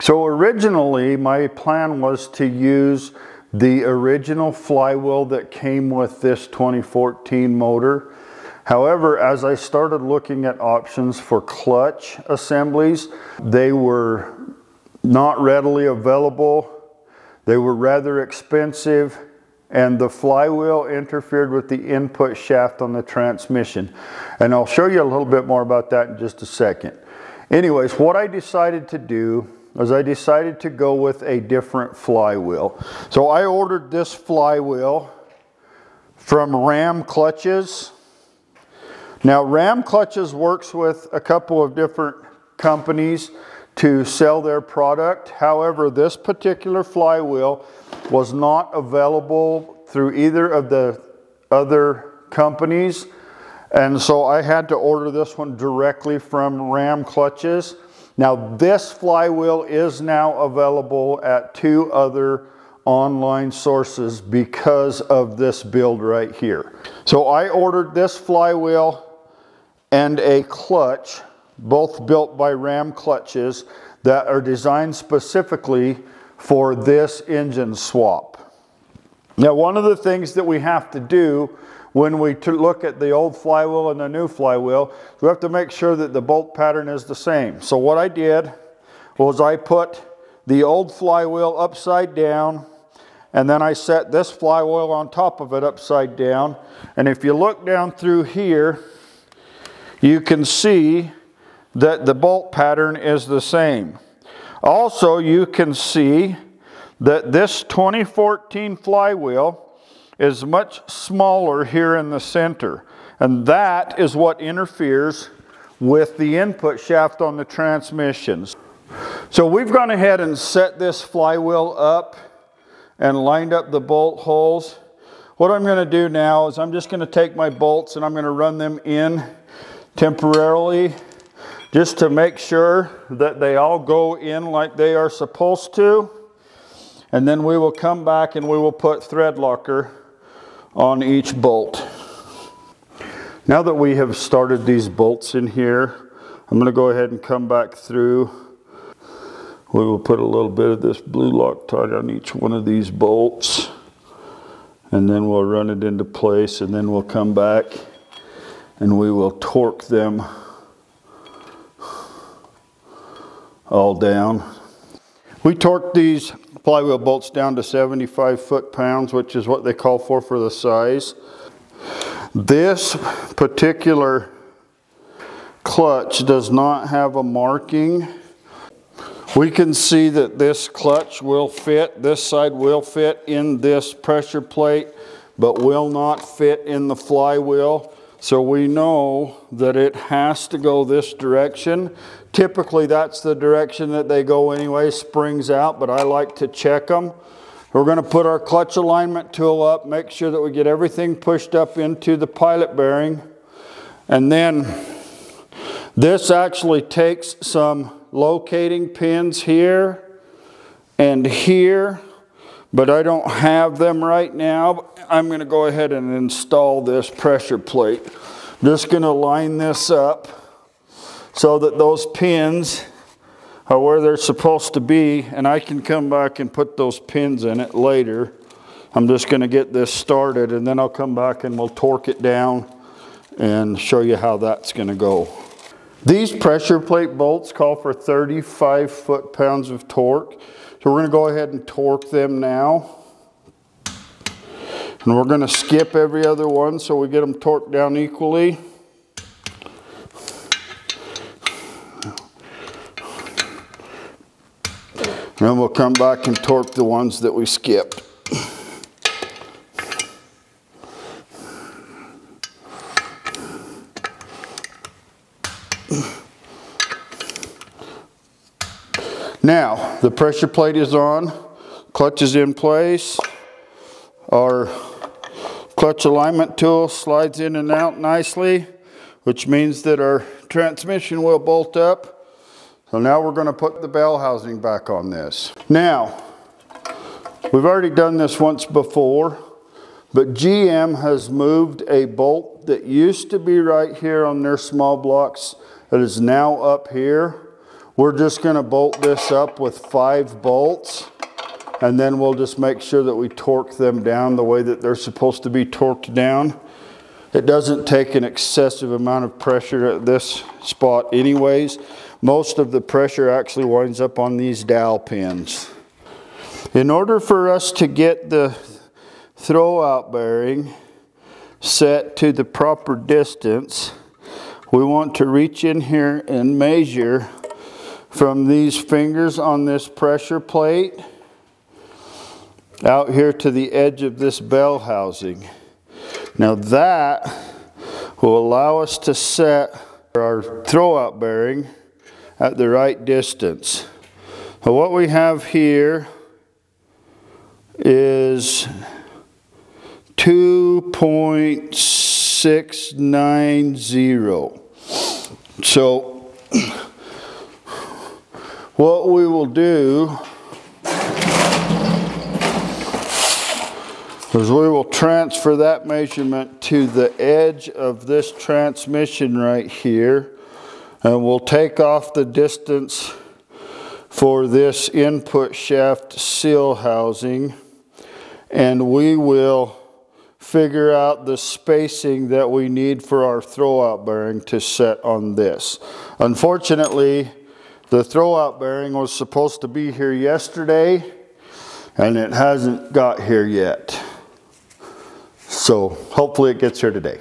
So originally my plan was to use the original flywheel that came with this 2014 motor. However, as I started looking at options for clutch assemblies, they were not readily available. They were rather expensive and the flywheel interfered with the input shaft on the transmission. And I'll show you a little bit more about that in just a second. Anyways, what I decided to do was I decided to go with a different flywheel. So I ordered this flywheel from Ram Clutches. Now Ram Clutches works with a couple of different companies to sell their product. However, this particular flywheel was not available through either of the other companies. And so I had to order this one directly from Ram Clutches. Now this flywheel is now available at two other online sources because of this build right here. So I ordered this flywheel and a clutch, both built by Ram clutches that are designed specifically for this engine swap. Now one of the things that we have to do when we look at the old flywheel and the new flywheel, we have to make sure that the bolt pattern is the same. So what I did was I put the old flywheel upside down and then I set this flywheel on top of it upside down. And if you look down through here, you can see that the bolt pattern is the same. Also, you can see that this 2014 flywheel is much smaller here in the center. And that is what interferes with the input shaft on the transmissions. So we've gone ahead and set this flywheel up and lined up the bolt holes. What I'm going to do now is I'm just going to take my bolts and I'm going to run them in temporarily just to make sure that they all go in like they are supposed to. And then we will come back and we will put thread locker on each bolt. Now that we have started these bolts in here, I'm going to go ahead and come back through. We will put a little bit of this blue Loctite on each one of these bolts. And then we'll run it into place and then we'll come back and we will torque them all down. We torque these flywheel bolts down to 75 foot-pounds, which is what they call for for the size. This particular clutch does not have a marking. We can see that this clutch will fit, this side will fit in this pressure plate, but will not fit in the flywheel. So we know that it has to go this direction. Typically that's the direction that they go anyway, springs out, but I like to check them. We're gonna put our clutch alignment tool up, make sure that we get everything pushed up into the pilot bearing. And then this actually takes some locating pins here and here, but I don't have them right now. I'm gonna go ahead and install this pressure plate. Just gonna line this up so that those pins are where they're supposed to be and I can come back and put those pins in it later. I'm just gonna get this started and then I'll come back and we'll torque it down and show you how that's gonna go. These pressure plate bolts call for 35 foot-pounds of torque. So we're gonna go ahead and torque them now. And we're going to skip every other one so we get them torqued down equally. And then we'll come back and torque the ones that we skipped. Now, the pressure plate is on, clutch is in place, our Clutch alignment tool slides in and out nicely, which means that our transmission will bolt up. So now we're gonna put the bell housing back on this. Now, we've already done this once before, but GM has moved a bolt that used to be right here on their small blocks that is now up here. We're just gonna bolt this up with five bolts and then we'll just make sure that we torque them down the way that they're supposed to be torqued down. It doesn't take an excessive amount of pressure at this spot anyways. Most of the pressure actually winds up on these dowel pins. In order for us to get the throwout bearing set to the proper distance, we want to reach in here and measure from these fingers on this pressure plate out here to the edge of this bell housing. Now that will allow us to set our throwout bearing at the right distance. So what we have here is 2.690. So what we will do is we will transfer that measurement to the edge of this transmission right here and we'll take off the distance for this input shaft seal housing and we will figure out the spacing that we need for our throwout bearing to set on this. Unfortunately, the throwout bearing was supposed to be here yesterday and it hasn't got here yet. So hopefully it gets here today.